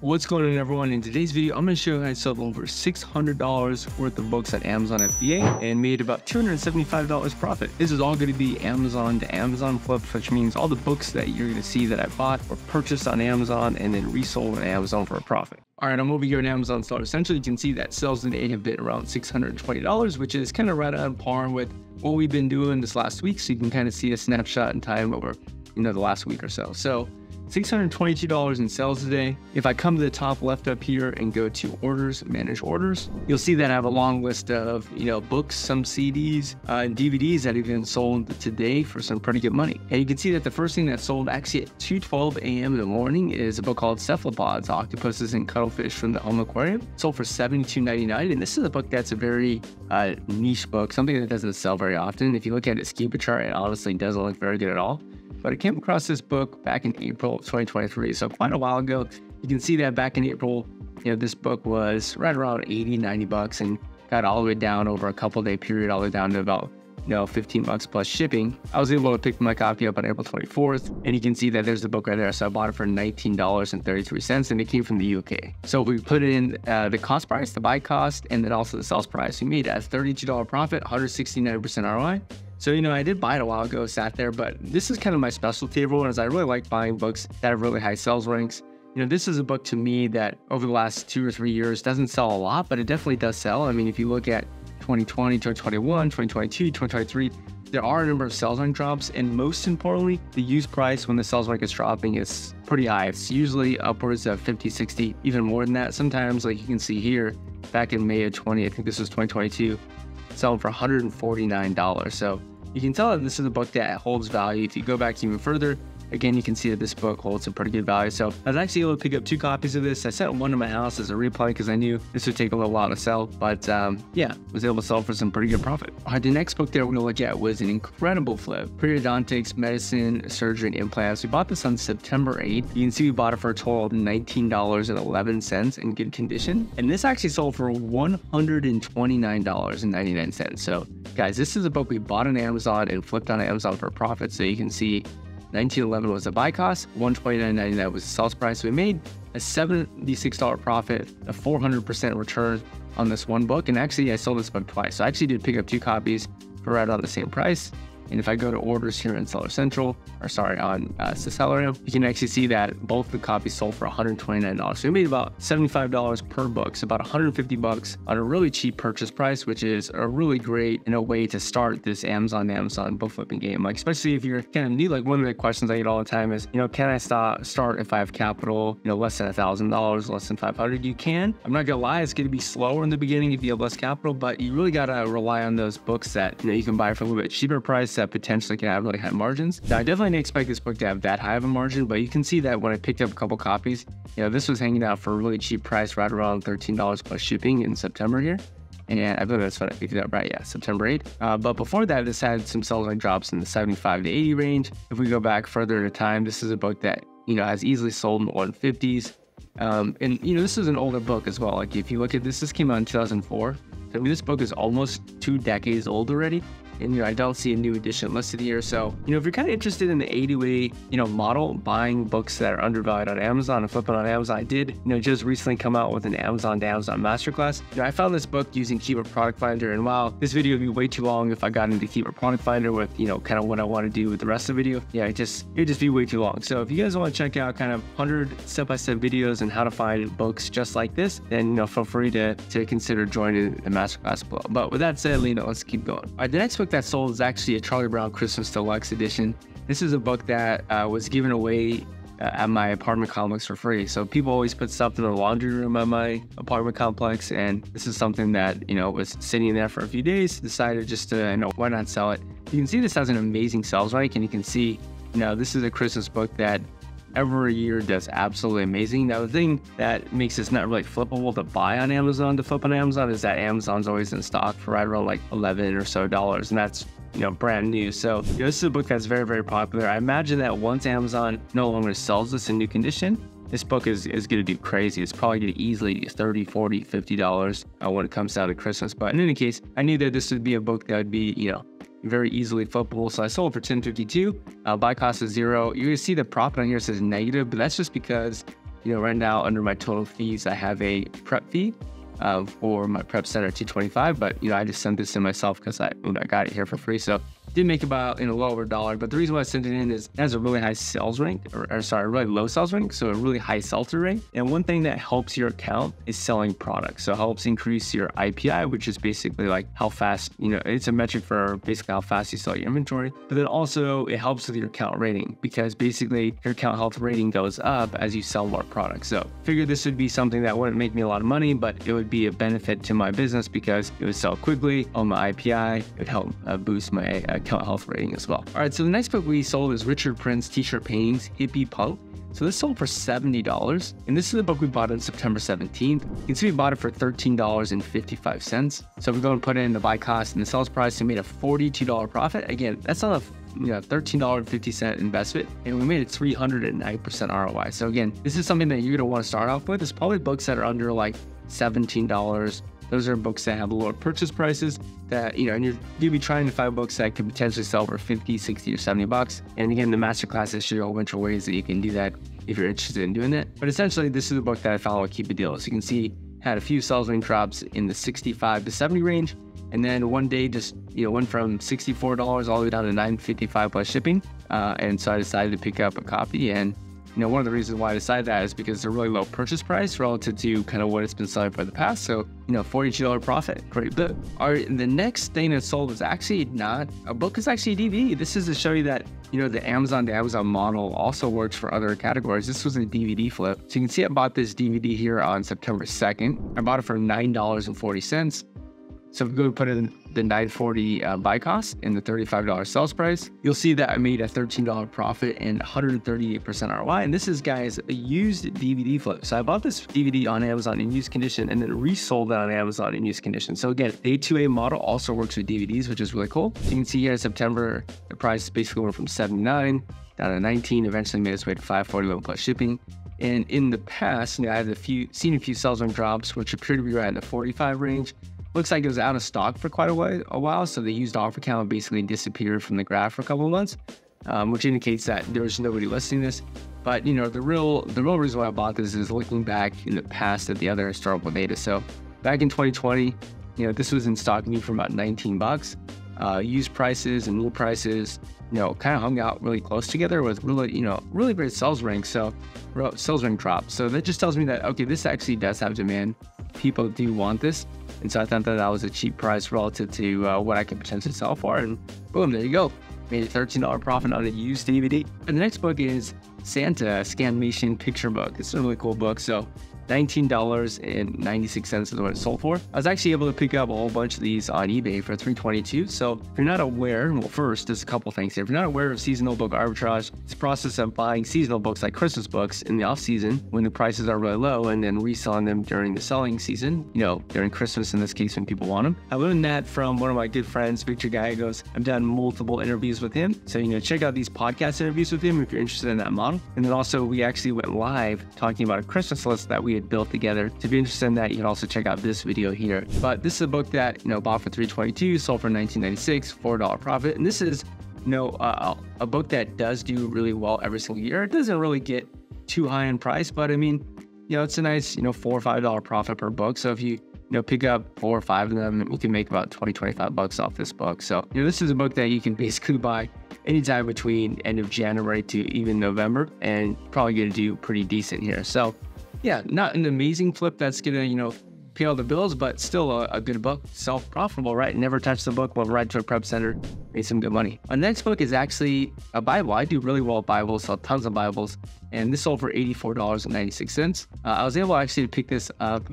What's going on everyone? In today's video, I'm going to show you how I sold over $600 worth of books at Amazon FBA and made about $275 profit. This is all going to be Amazon to Amazon flip, which means all the books that you're going to see that I bought or purchased on Amazon and then resold on Amazon for a profit. All right, I'm over here in Amazon Store. Essentially, you can see that sales today have been around $620, which is kind of right on par with what we've been doing this last week. So you can kind of see a snapshot in time over, you know, the last week or so. So $622 in sales today. If I come to the top left up here and go to orders, manage orders, you'll see that I have a long list of, you know, books, some CDs, uh, and DVDs that have been sold today for some pretty good money. And you can see that the first thing that sold actually at 2.12 a.m. in the morning is a book called Cephalopods, Octopuses and Cuttlefish from the Home Aquarium. Sold for $72.99. And this is a book that's a very uh, niche book, something that doesn't sell very often. If you look at its Keepa chart, it honestly doesn't look very good at all but I came across this book back in April of 2023, so quite a while ago. You can see that back in April, you know, this book was right around 80, 90 bucks and got all the way down over a couple day period, all the way down to about you know, 15 bucks plus shipping. I was able to pick my copy up on April 24th, and you can see that there's the book right there. So I bought it for $19.33, and it came from the UK. So we put in uh, the cost price, the buy cost, and then also the sales price. We made a $32 profit, 169% ROI. So, you know, I did buy it a while ago, sat there, but this is kind of my specialty everyone is I really like buying books that have really high sales ranks. You know, this is a book to me that over the last two or three years doesn't sell a lot, but it definitely does sell. I mean, if you look at 2020, 2021, 2022, 2023, there are a number of sales rank drops, and most importantly, the use price when the sales rank is dropping is pretty high. It's usually upwards of 50, 60, even more than that. Sometimes, like you can see here, back in May of 20, I think this was 2022, selling for $149. So you can tell that this is a book that holds value. If you go back even further, Again, you can see that this book holds a pretty good value. So I was actually able to pick up two copies of this. I sent one to my house as a replay because I knew this would take a little while to sell. But um, yeah, was able to sell for some pretty good profit. The next book that we're going to look at was an incredible flip. Periodontics, Medicine, Surgery, and Implants. We bought this on September 8th. You can see we bought it for a total of $19.11 in good condition. And this actually sold for $129.99. So guys, this is a book we bought on Amazon and flipped on Amazon for profit. So you can see 1911 was a buy cost, 129.99 was the sales price. We made a $76 profit, a 400% return on this one book. And actually, I sold this book twice. So I actually did pick up two copies for right on the same price. And if I go to orders here in Seller Central, or sorry, on uh, Seller, you can actually see that both the copies sold for $129. So we made about $75 per book, so about 150 bucks on a really cheap purchase price, which is a really great in a way to start this Amazon Amazon book flipping game. Like especially if you're kind of new, like one of the questions I get all the time is, you know, can I start start if I have capital, you know, less than thousand dollars, less than 500? You can. I'm not gonna lie, it's gonna be slower in the beginning if you have less capital, but you really gotta rely on those books that you know you can buy for a little bit cheaper price that potentially can have really high margins. Now, I definitely didn't expect this book to have that high of a margin, but you can see that when I picked up a couple copies, you know, this was hanging out for a really cheap price, right around $13 plus shipping in September here. And I believe that's what I picked it up, right? Yeah, September 8th. Uh, but before that, this had some like drops in the 75 to 80 range. If we go back further in time, this is a book that, you know, has easily sold in the 150s. Um, and, you know, this is an older book as well. Like, if you look at this, this came out in 2004. I mean, this book is almost two decades old already and you know I don't see a new edition listed here. So you know if you're kind of interested in the A2A you know model, buying books that are undervalued on Amazon and flipping on Amazon, I did you know just recently come out with an Amazon to Amazon masterclass. You know I found this book using Keepa Product Finder, and while this video would be way too long if I got into Keepa Product Finder with you know kind of what I want to do with the rest of the video, yeah, it just it'd just be way too long. So if you guys want to check out kind of 100 step-by-step videos and how to find books just like this, then you know feel free to to consider joining the masterclass below. But with that said, know let's keep going. All right, the next book book that sold is actually a Charlie Brown Christmas Deluxe edition. This is a book that uh, was given away uh, at my apartment complex for free. So people always put stuff in the laundry room at my apartment complex, and this is something that you know was sitting there for a few days. Decided just to you know why not sell it. You can see this has an amazing sales rank, and you can see you know this is a Christmas book that every year does absolutely amazing. Now, the thing that makes this not really flippable to buy on Amazon to flip on Amazon is that Amazon's always in stock for right around like 11 or so dollars. And that's you know, brand new. So you know, this is a book that's very, very popular. I imagine that once Amazon no longer sells this in new condition, this book is, is going to do crazy. It's probably going to easily 30, 40, 50 dollars uh, when it comes down to Christmas. But in any case, I knew that this would be a book that would be, you know, very easily flippable. So I sold for 1052. Uh, buy cost is zero. You're gonna see the profit on here says negative, but that's just because you know, right now under my total fees, I have a prep fee uh, for my prep center 225 but you know i just sent this in myself because i you i got it here for free so did make about you know low over a dollar but the reason why i sent it in is it has a really high sales rank or, or sorry really low sales rank so a really high sell-through rate. And one thing that helps your account is selling products. So it helps increase your ipi which is basically like how fast you know it's a metric for basically how fast you sell your inventory. But then also it helps with your account rating because basically your account health rating goes up as you sell more products. So figure this would be something that wouldn't make me a lot of money but it would be a benefit to my business because it would sell quickly on my ipi it would help uh, boost my uh, account health rating as well. All right, so the next book we sold is Richard Prince T-shirt paintings, Hippie Punk. So this sold for $70, and this is the book we bought on September 17th. You can see we bought it for $13.55. So if we go and put in the buy cost and the sales price, we made a $42 profit. Again, that's not a you know, $13.50 investment, and we made a 309% ROI. So again, this is something that you're gonna want to start off with. It's probably books that are under like $17, those are books that have lower purchase prices that, you know, and you're going be trying to find books that could potentially sell for 50, 60, or 70 bucks. And again, the masterclass is show a bunch of ways that you can do that if you're interested in doing that. But essentially, this is a book that I found would Keepa deal. So you can see had a few range drops in the 65 to 70 range. And then one day just, you know, went from $64 all the way down to 955 plus shipping. Uh, and so I decided to pick up a copy and you know, one of the reasons why I decided that is because it's a really low purchase price relative to kind of what it's been selling for the past. So, you know, $42 profit, great book. Our, the next thing that sold was actually not a book, it's actually a DVD. This is to show you that, you know, the Amazon to Amazon model also works for other categories. This was a DVD flip. So you can see I bought this DVD here on September 2nd. I bought it for $9.40. So if we go put in the 940 uh, buy cost and the $35 sales price, you'll see that I made a $13 profit and 138% ROI. And this is, guys, a used DVD flip. So I bought this DVD on Amazon in used condition and then resold it on Amazon in used condition. So again, the A2A model also works with DVDs, which is really cool. You can see here in September, the price basically went from 79 down to 19, eventually made its way to 541 plus shipping. And in the past, you know, I have a few seen a few sales on drops, which appear to be right in the 45 range. Looks like it was out of stock for quite a while, a while so the used offer count basically disappeared from the graph for a couple of months, um, which indicates that there was nobody listing this. But you know, the real the real reason why I bought this is looking back in the past at the other historical data. So back in 2020, you know, this was in stock me for about 19 bucks. Uh, used prices and new prices, you know, kind of hung out really close together with really, you know, really great sales rank. So sales rank drop. So that just tells me that okay, this actually does have demand. People do want this. And so I thought that that was a cheap price relative to uh, what I could potentially sell for. And boom, there you go. Made a $13 profit on a used DVD. And the next book is Santa Scan Scanimation Picture Book. It's a really cool book. So $19.96 is what it sold for. I was actually able to pick up a whole bunch of these on eBay for 322 So if you're not aware, well, first, there's a couple things here. If you're not aware of seasonal book arbitrage, it's a process of buying seasonal books like Christmas books in the off season when the prices are really low and then reselling them during the selling season, you know, during Christmas in this case when people want them. I learned that from one of my good friends, Victor Gallegos. I've done multiple interviews with him. So, you know, check out these podcast interviews with him if you're interested in that model. And then also, we actually went live talking about a Christmas list that we had built together. To be interested in that, you can also check out this video here. But this is a book that, you know, bought for 322 sold for 1996 $4 profit. And this is, you know, uh, a book that does do really well every single year. It doesn't really get too high in price, but I mean, you know, it's a nice, you know, four or five dollar profit per book. So if you, you know, pick up four or five of them, you can make about 20, 25 bucks off this book. So, you know, this is a book that you can basically buy anytime between end of January to even November and probably going to do pretty decent here. So yeah, not an amazing flip that's gonna, you know, pay all the bills, but still a, a good book, self profitable, right? Never touched the book, went right to a prep center, made some good money. Our next book is actually a Bible. I do really well with Bibles, sell tons of Bibles, and this sold for $84.96. Uh, I was able actually to pick this up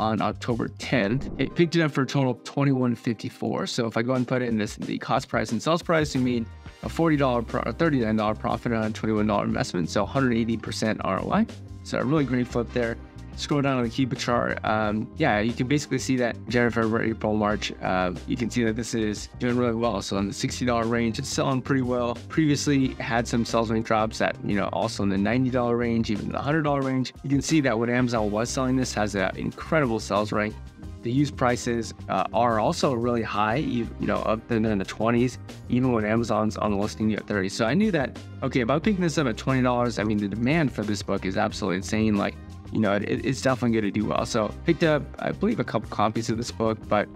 on October 10th. It picked it up for a total of 21.54. So if I go and put it in this the cost price and sales price, we mean a $40 pro- $39 profit on a $21 investment, so 180% ROI. So a really great flip there. Scroll down on the Cubic chart. Um, yeah, you can basically see that January, February, April, March. Uh, you can see that this is doing really well. So in the $60 range, it's selling pretty well. Previously had some sales range drops at, you know, also in the $90 range, even the $100 range. You can see that when Amazon was selling this has an incredible sales rank the used prices uh, are also really high, you, know, up in the 20s, even when Amazon's on the listing at 30. So I knew that, okay, if I'm picking this up at $20, I mean, the demand for this book is absolutely insane. Like, you know, it, it's definitely going to do well. So picked up, I believe, a couple copies of this book, but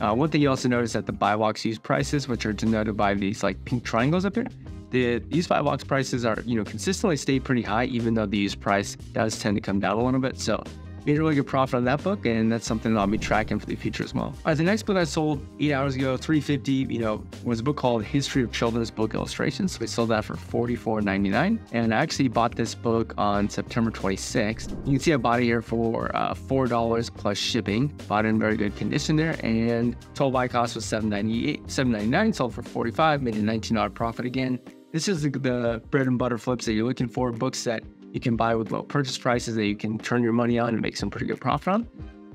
uh, one thing you also notice that the buy box used prices, which are denoted by these like pink triangles up here, the these buy box prices are you know consistently stay pretty high, even though the used price does tend to come down a little bit. So made a really good profit on that book, and that's something that I'll be tracking for the future as well. All right, the next book I sold eight hours ago, 350, you know, was a book called History of Children's Book Illustrations. So we sold that for $44.99. And I actually bought this book on September 26th. You can see I bought it here for uh, $4 plus shipping. Bought it in very good condition there, and total buy cost was $7.98, $7.99, sold for 45 made a $19 profit again. This is the, the bread and butter flips that you're looking for, books that you can buy with low purchase prices that you can turn your money on and make some pretty good profit on.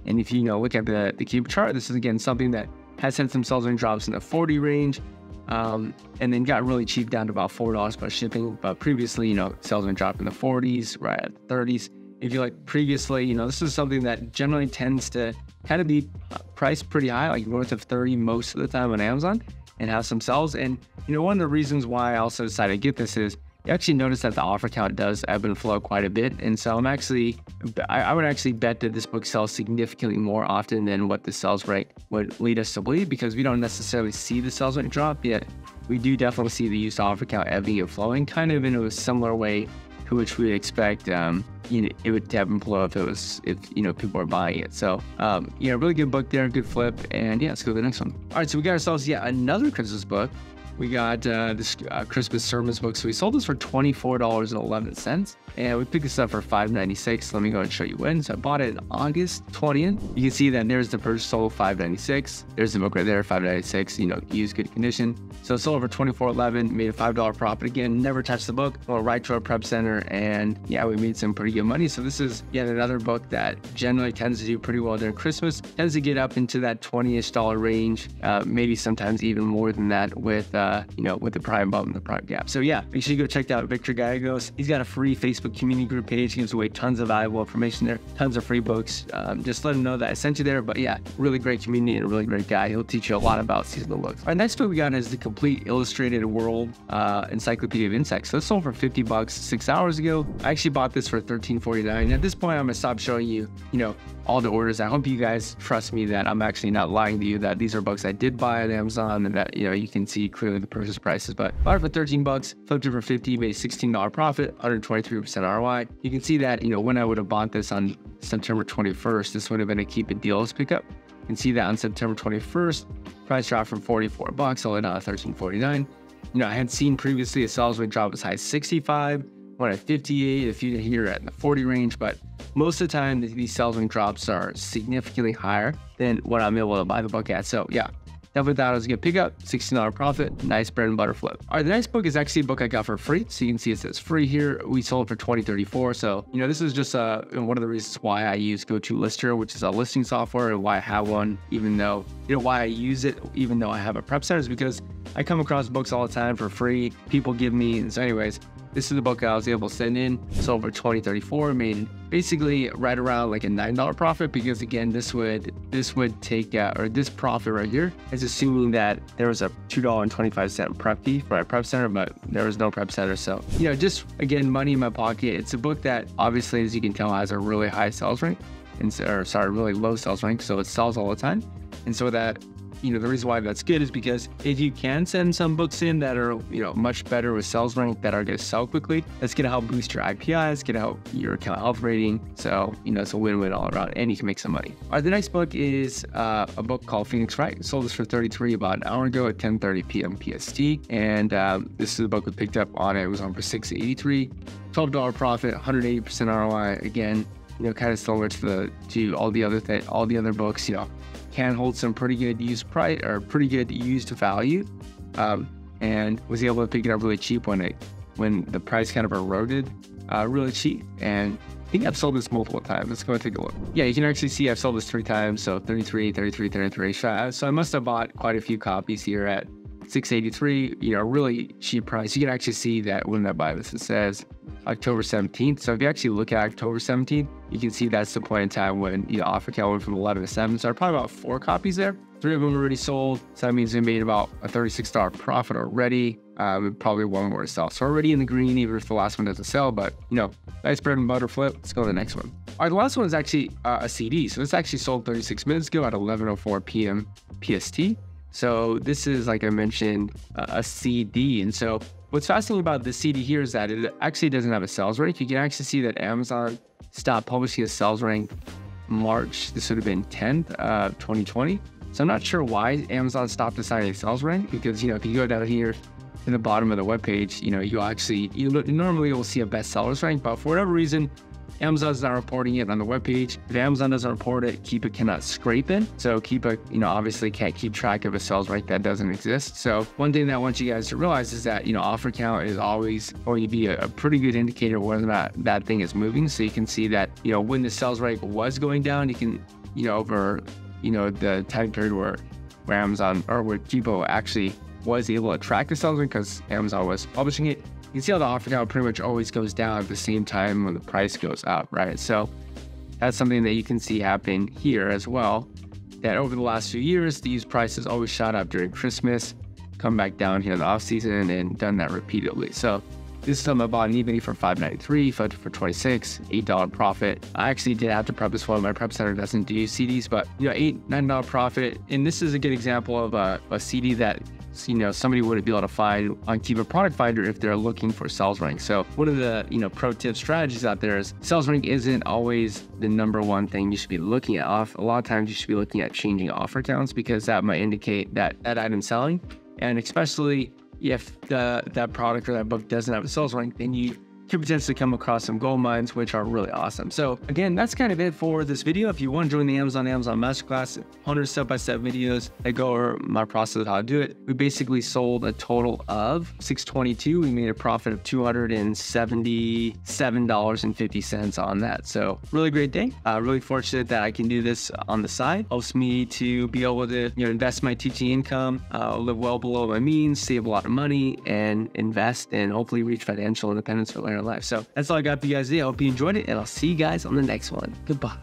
And if you, know look at the the cube chart, this is again something that has had some sales range drops in the 40 range, um, and then got really cheap down to about four dollars plus shipping. But previously, you know, sales range dropped in the 40s, right at 30s. If you like previously, you know, this is something that generally tends to kind of be priced pretty high, like north of 30 most of the time on Amazon, and have some sales. And you know, one of the reasons why I also decided to get this is you actually notice that the offer count does ebb and flow quite a bit. And so I'm actually, I, I, would actually bet that this book sells significantly more often than what the sales rate would lead us to believe because we don't necessarily see the sales rate drop yet. We do definitely see the used offer count ebbing and flowing kind of in a similar way to which we expect um, you know, it would ebb and flow if it was if you know people are buying it. So um, yeah, really good book there, good flip, and yeah, let's go to the next one. All right, so we got ourselves yeah another Christmas book. We got uh, this uh, Christmas sermons book. So we sold this for $24.11 and we picked this up for $5.96. Let me go and show you when. So I bought it August 20th. You can see that there's the purchase sold $5.96. There's the book right there, $5.96, you know, used good condition. So sold for $24.11, made a $5 profit again, never touched the book. Went right to our prep center and yeah, we made some pretty good money. So this is yet another book that generally tends to do pretty well during Christmas, tends to get up into that 20-ish dollar range, uh, maybe sometimes even more than that with uh, you know, with the prime bump and the prime gap. So yeah, make sure you go check out Victor Gallegos. He's got a free Facebook community group page. He gives away tons of valuable information there, tons of free books. Um, just let him know that I sent you there. But yeah, really great community and a really great guy. He'll teach you a lot about seasonal books. Our next book we got is the Complete Illustrated World uh, Encyclopedia of Insects. So this sold for 50 bucks six hours ago. I actually bought this for 13.49. At this point, I'm gonna stop showing you, you know, all the orders. I hope you guys trust me that I'm actually not lying to you. That these are books I did buy at Amazon, and that you know you can see clearly the purchase prices. But bought it for 13 bucks, flipped it for 50, made $16 profit, 123% ROI. You can see that you know when I would have bought this on September 21st, this would have been a Keepa deals pickup. You can see that on September 21st, price dropped from 44 bucks all the way down to 13.49. You know, I had seen previously a rate drop as high as 65, one at 58, if you here at the 40 range, but most of the time these rate drops are significantly higher than what I'm able to buy the book at. So yeah, Definitely thought I was gonna pick up. $16 profit. Nice bread and butter flip. All right, the next book is actually a book I got for free. So you can see it says free here. We sold for 2034. So, you know, this is just uh, one of the reasons why I use GoToLister, which is a listing software, and why I have one, even though, you know, why I use it, even though I have a prep center, is because I come across books all the time for free. People give me, and so anyways, this is the book I was able to send in. Sold for 2034, made basically right around like a $9 profit because again, this would this would take uh, or this profit right here is assuming that there was a $2.25 prep fee for my prep center, but there was no prep center. So, you know, just again, money in my pocket. It's a book that obviously, as you can tell, has a really high sales rank and or sorry, really low sales rank. So it sells all the time. And so that you know, the reason why that's good is because if you can send some books in that are, you know, much better with sales rank that are going to sell quickly, that's going to help boost your IPI. It's going to help your account health rating. So, you know, it's a win-win all around and you can make some money. All right, the next book is uh, a book called Phoenix Wright. Sold this for 33 about an hour ago at 10:30 p.m. PST. And um, this is a book we picked up on Amazon for 683. $12 profit, 180% ROI. Again, you know, kind of similar to the to all the other th- all the other books. You know, can hold some pretty good used price or pretty good used value, um, and was able to pick it up really cheap when it when the price kind of eroded uh, really cheap. And I think I've sold this multiple times. Let's go and take a look. Yeah, you can actually see I've sold this three times. So 33, 33, 33. So I must have bought quite a few copies here at 683, you know, really cheap price. You can actually see that when that buy list it says October 17th. So if you actually look at October 17th, you can see that's the point in time when you know offer count went from 11 to 7. So probably about four copies there. Three of them already sold. So that means we made about a $36 profit already. Um, probably one more to sell. So already in the green, even if the last one doesn't sell, but you know, nice bread and butter flip. Let's go to the next one. All right, the last one is actually uh, a CD. So this actually sold 36 minutes ago at 11.04 p.m. PST. So this is, like I mentioned, a CD. And so what's fascinating about the CD here is that it actually doesn't have a sales rank. You can actually see that Amazon stopped publishing a sales rank March. This would have been 10th, uh, 2020. So I'm not sure why Amazon stopped assigning a sales rank because, you know, if you go down here in the bottom of the web page, you know, you actually, you normally will see a bestsellers rank, but for whatever reason, Amazon's not reporting it on the webpage. If Amazon doesn't report it, Keepa cannot scrape it. So Keepa, you know, obviously can't keep track of a sales rank that doesn't exist. So one thing that I want you guys to realize is that, you know, offer count is always going to be a, pretty good indicator whether or not that thing is moving. So you can see that, you know, when the sales rank was going down, you can, you know, over, you know, the time period where, where Amazon or where Keepa actually was able to track the sales rank because Amazon was publishing it you can see how the offer count pretty much always goes down at the same time when the price goes up, right? So that's something that you can see happen here as well. That over the last few years, these prices always shot up during Christmas, come back down here in the off season, and done that repeatedly. So this time I bought an eBay for 593, for 26, $8 profit. I actually did have to prep this one. My prep center doesn't do CDs, but you know, eight, $9 profit. And this is a good example of a, a CD that you know somebody wouldn't be able to find uh, on Keepa Product Finder if they're looking for sales rank. So one of the you know pro tip strategies out there is sales rank isn't always the number one thing you should be looking at. Off a lot of times you should be looking at changing offer counts because that might indicate that that item selling, and especially if the that product or that book doesn't have a sales rank, then you could potentially come across some gold mines, which are really awesome. So again, that's kind of it for this video. If you want to join the Amazon Amazon Masterclass, 100 step-by-step videos that go over my process of how to do it. We basically sold a total of 622. We made a profit of $277.50 on that. So really great day. Uh, really fortunate that I can do this on the side. Helps me to be able to you know invest my teaching income, uh, live well below my means, save a lot of money, and invest and hopefully reach financial independence for later life. So that's all I got for you guys today. I hope you enjoyed it, and I'll see you guys on the next one. Goodbye.